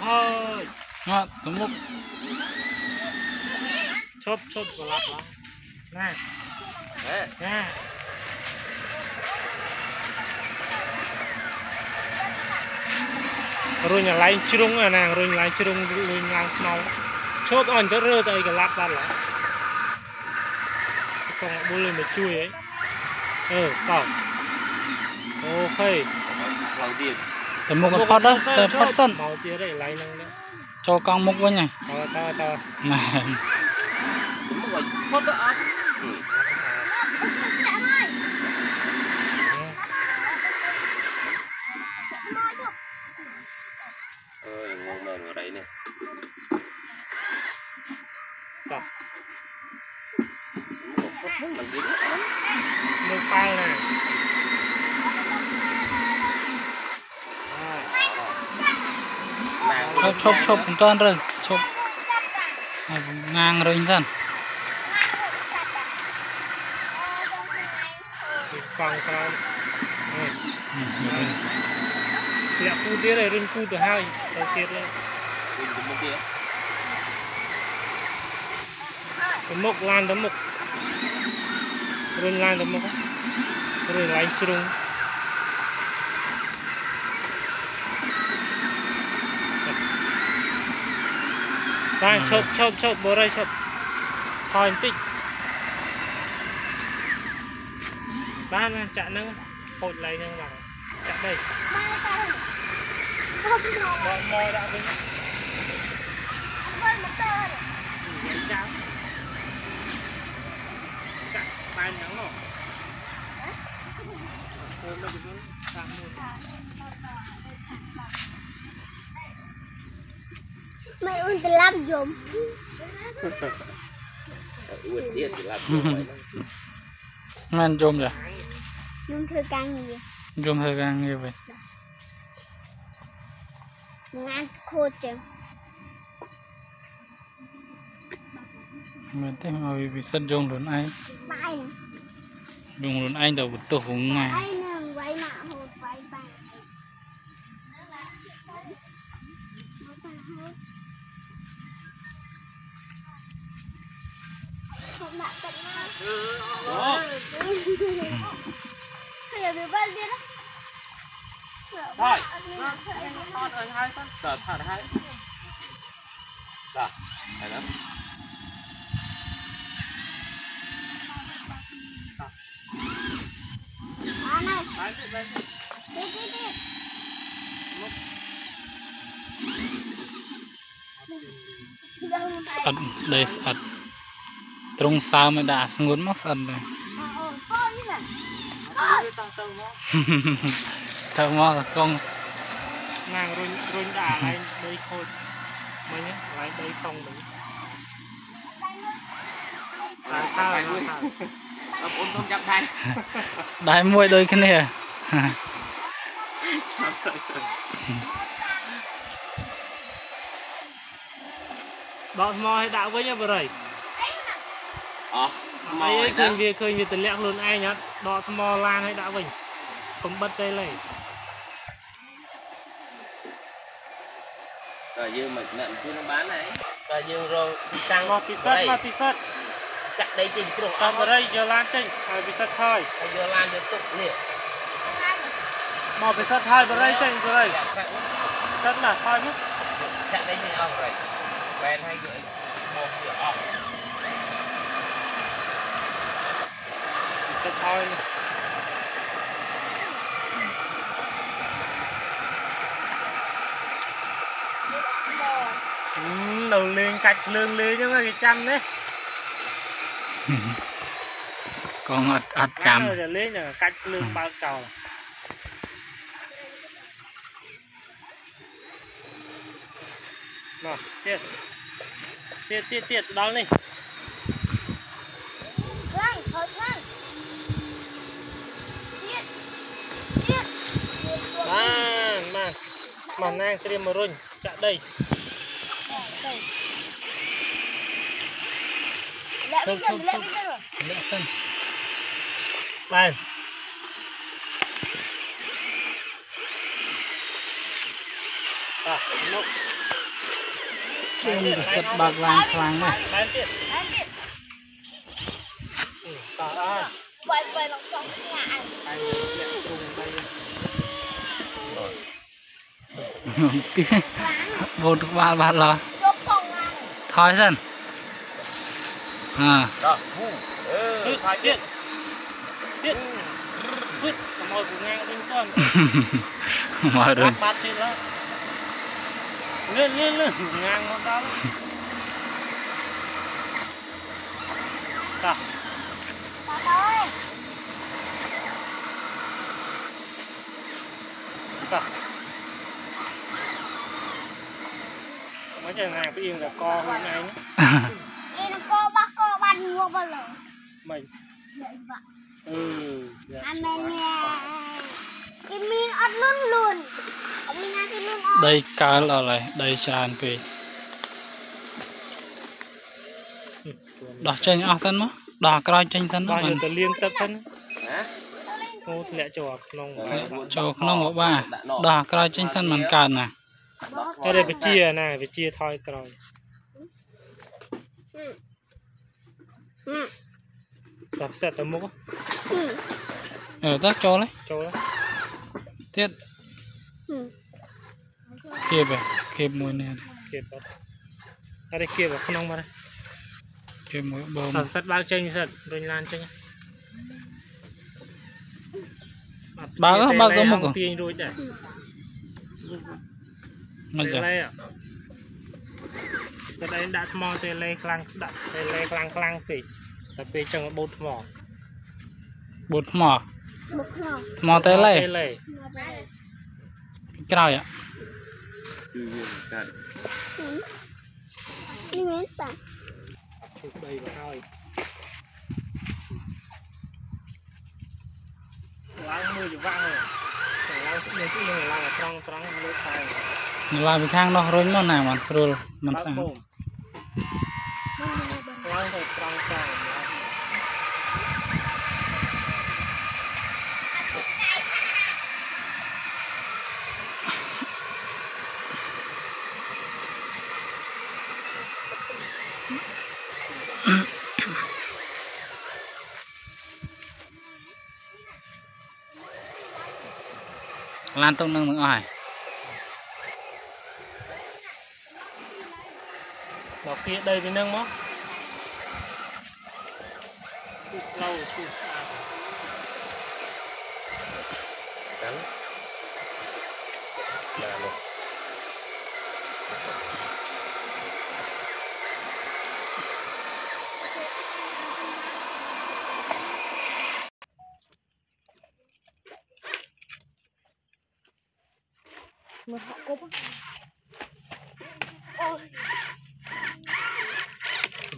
hơi à, tụm mục chốt chốt của lạp lắm. Nè à, nè rồi nhà lái chung à nàng rồi lái chung rồi ngang mau. Chốt on tới rơi tới cái lạp lắm. Còn bố lên mà chui ấy. Ừ còn ok. เราเดีย แต่มุกก็พอดแต่พอดสั้นโจกองมุกวะเนี่ยต่อต่อต่อ ឈប់ឈប់ឈប់មិនតាន់រើឈប់ឲ្យងាងរុញសិនពីកង់ក្រោមអឺធ្លាក់គូទៀតឯងរុញគូទៅហើយទៅទៀតទៅវិញទៅមុខទៀតមុខឡានទៅមុខរុញឡានទៅមុខរុញឡើងជ្រុង đang ờ. chộp chộp chộp bố đây chộp. Thòi tích. Nè chặn nữa hột lấy nhưng mà chặn đây. Mọi mọi đã với nhau chặn bài nhắn rồi Hãy subscribe cho kênh Ghiền Mì Gõ Để không bỏ lỡ những video hấp dẫn May untuk lap jom. Uat dia lap jom. Man jom ya. Jom terkang ya. Jom terkang ya vậy. Ngan kote. Mình thấy mà bị sắt jom luôn anh, Mai. Luôn anh đâu bật tổ hùng ngay. Đó. Thôi. Thôi ở hai con. Đợi thả hai. Đó. Hay lắm. À này. Đấy, đấy, đấy. Đi đi đi. Một. Đây, sạch. ដីស្អិតត្រង់សើមឲ្យដាក់ស្ងួនមកស្អិតដែរ Ờ, ờ, coi như là អត់ទៅទៅមក ទៅមកកង់ ណាងរុញរុញដាក់កន្លែងដីខូចមិញកន្លែងដីតុងមិញតែថាហើយថា បងប្អូនខ្ញុំចាប់ដៃ ដែរមួយដូចគ្នា ចាប់ទៅ ដកថ្មឲ្យដាក់វិញហ៎បរិយ អស់អីឃើញវាឃើញវាទម្លាក់ខ្លួនឯងអត់ដកថ្មឡានឲ្យដាក់វិញកុំបិទទេលេតើយើងមិនអ្នកជួយនឹងបានហើយតើយើងរងតាំងមកពិសិដ្ឋមកពិសិដ្ឋចាក់ដីចេញគ្រោះអតាមត់បរិយយកឡានចេញឲ្យពិសិដ្ឋហើយហើយយកឡានយកទុកនេះមកពិសិដ្ឋហើយបរិយចេញបរិយចាក់ប្រាក់ពិសិដ្ឋណាហើយមកចាក់ដីចេញអស់ហើយវែនហើយយកអីមកវាអស់ cho thôi. Ừ, đầu liền cạch lương lê chứ mà cái chăn đấy. Con ọt ọt cam rồi lên là cạch lương ừ. bao cầu. Rồi tiệt tiệt tiệt tiệt đó đi មកណាងត្រៀមមករុញចាក់ដី Đây Lẹ Không, bây giờ, không, lẹ không. bây giờ rồi លាក់សិន បានតោះមក ជួនក៏សិតបើកឡានខ្លាំងណាស់ បានទៀត Đấy chị តោះអត់ Quay quay lòng trong nhà anh តែលាក់ទ្រុងទៅ ពី បូនក្បាលបាត់ឡោះ Chốt phòng anh ថយសិនអើ đó vu ừ គឺថយទៀតទៀតវឹកមកពូ bốn ba ba lo thói dần à mọi đường lên lên lên ngang nó đó Cả. Cả. អញ្ចឹងណាពីងកកខ្លួនឯងឯងកបកបានងប់បលមិនអឺអាមែនគេមានអត់លុនលុនអីណាគេលុនអត់ដីកើលអត់ហើយដីច្រើនពេកដោះចេញអស់សិនមកដោះក្រោយចេញសិនមកដោះយកទៅលាងទឹកសិនណាគោធ្លាក់ចូលក្នុងចូលក្នុងបបាដោះក្រោយចេញសិនមិនកើតណា តែតែបជាណាបជាថយក្រោយ Ừ តែផ្សិតទៅមុខ Ừ អឺតើចូលហើយចូលទៀត Ừ គៀបហើយគៀបមួយនេះគៀបអត់អត់គៀបក្នុងមកគៀបមួយបងតែផ្សិតបើកចេញផ្សិតរុញឡានចេញបើកបើកទៅមុខទាញរួចដែរ មិនចាលេតែឯងដាក់ថ្មទេលេខ្លាំងដាក់ទេលេខ្លាំងខ្លាំងពេកតែពេលចឹងបូតថ្មបូតថ្ម Một khẩu ថ្មតែលេលេ Mà đây ក្រោយអ่ะ ừ cạn Ừ Đi miếng bà ជុកដីមកហើយឡើងមួយចង្វាក់ហើយឡើងនេះគឺនឹងឡើងត្រង់ត្រង់លើខែ ឡើងពីខាងនោះរុញមកណាមិនស្រួលមិនបើកស្អាតបូមឡើងទៅត្រង់ត្រង់ឡើងឡានទុកនឹងនឹងអស់ហើយ kia đây với nâng mất lâu xuống xa cắn. Là luôn Mà họ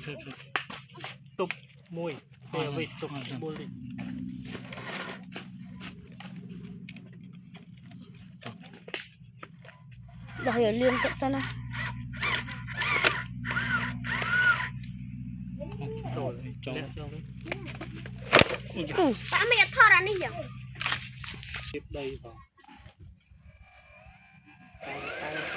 ទុបមួយពេលវិទុបមួយលីត្រដល់យកលៀងទឹកសិនណាចូលចូលចូលតាមមានថតអានេះយ៉ាងជិបដីបងតែតែ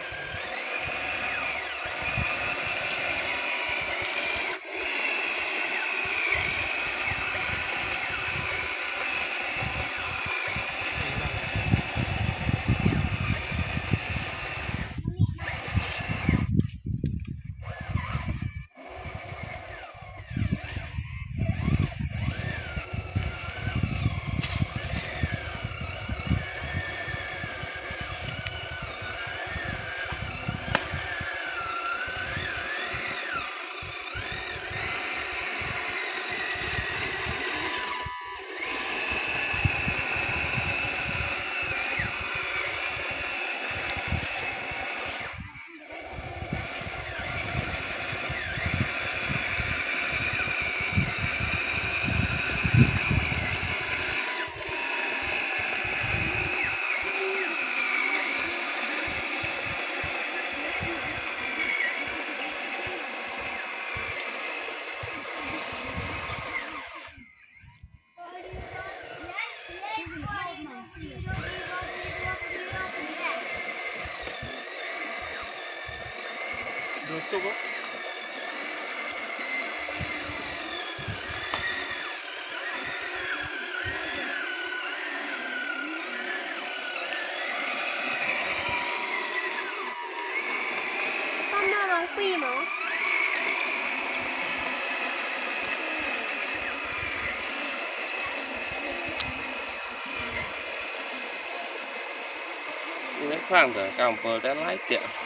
দূরত্ব quy mà Nó khoảng cả cầm phơi đã lái tiệm.